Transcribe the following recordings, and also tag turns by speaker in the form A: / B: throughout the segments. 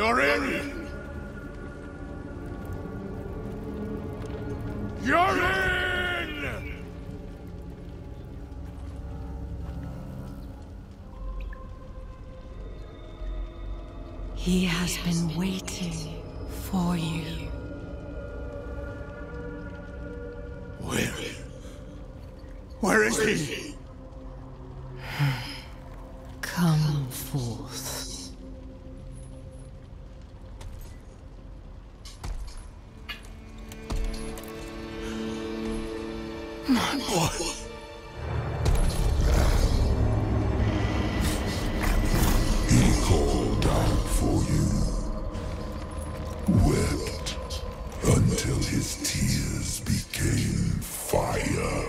A: You're in! You're in!
B: He has been waiting for you.
A: Where? Where is he?
C: He called out for you. Wept until his tears became fire.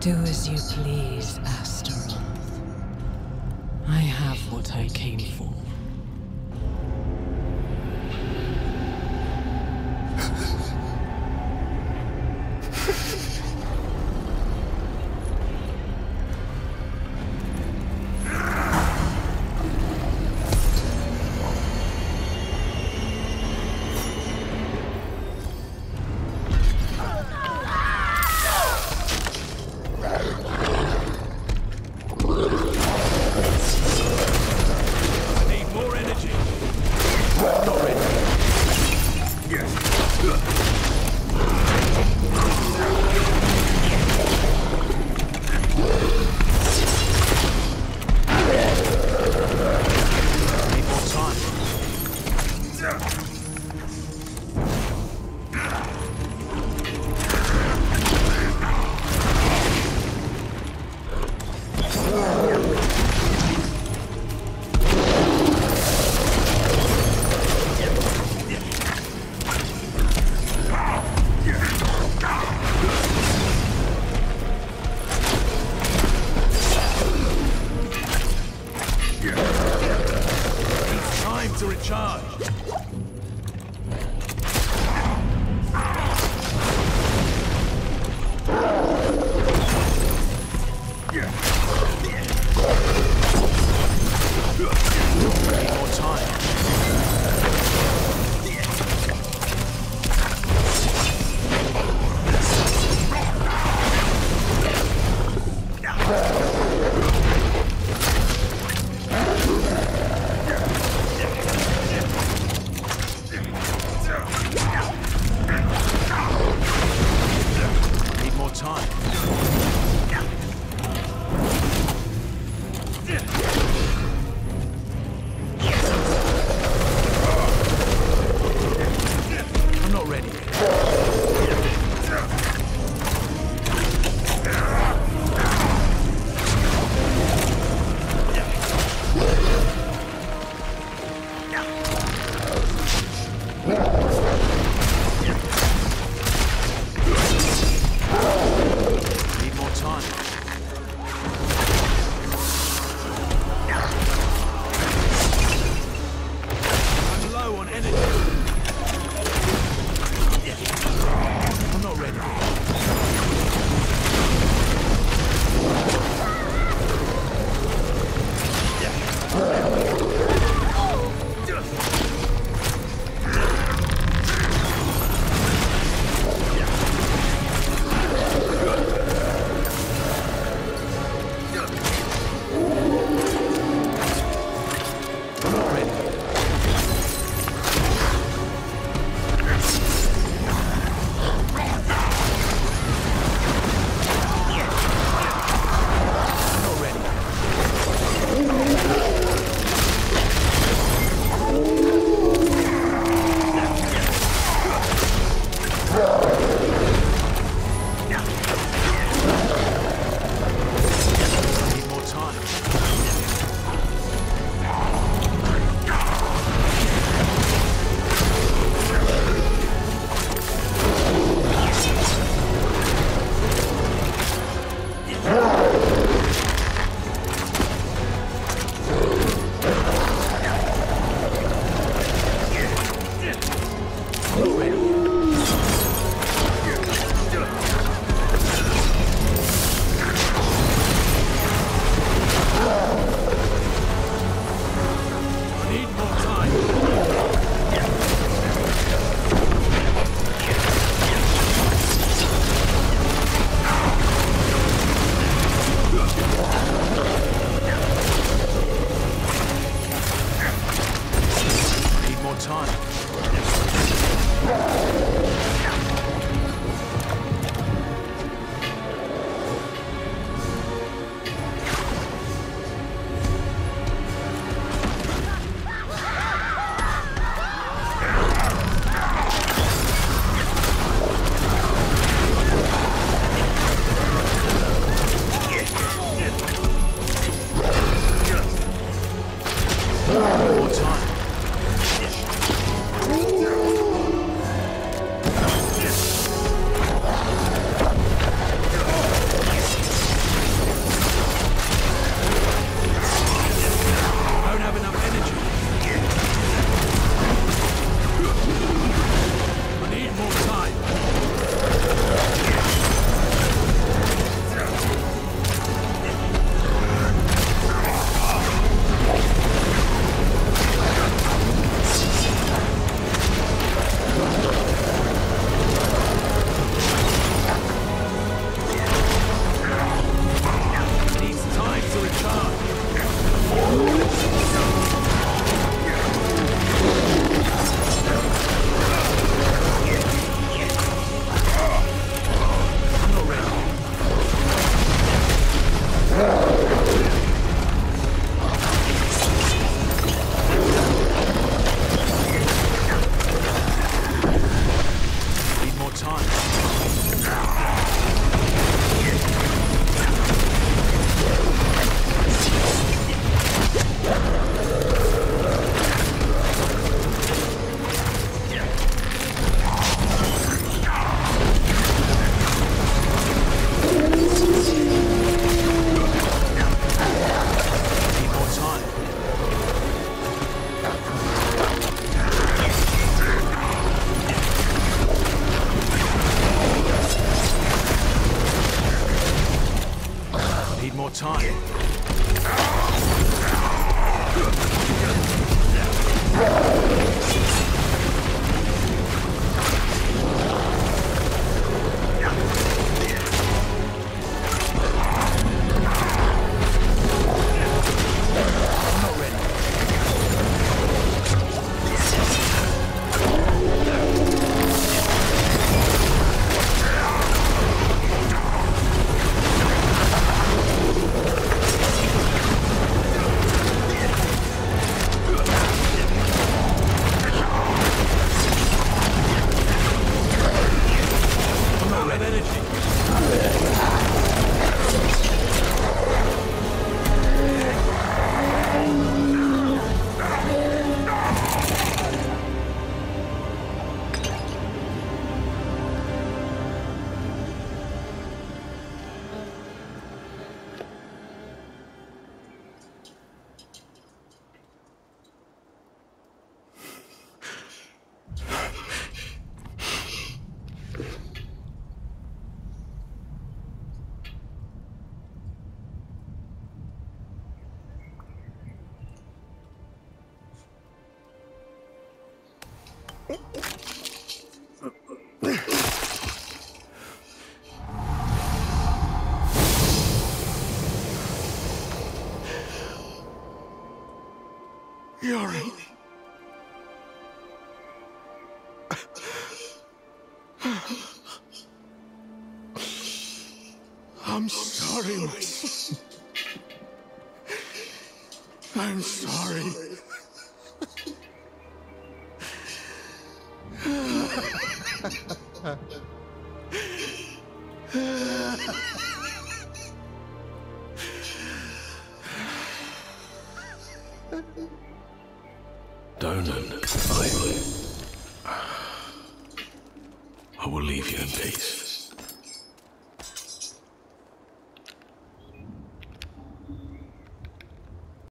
B: Do as you please, Astaroth. I have what I came for.
A: To recharge. More time.
D: Yorin. I'm sorry, my son. I'm sorry.
A: Donan, I... I will leave you in peace.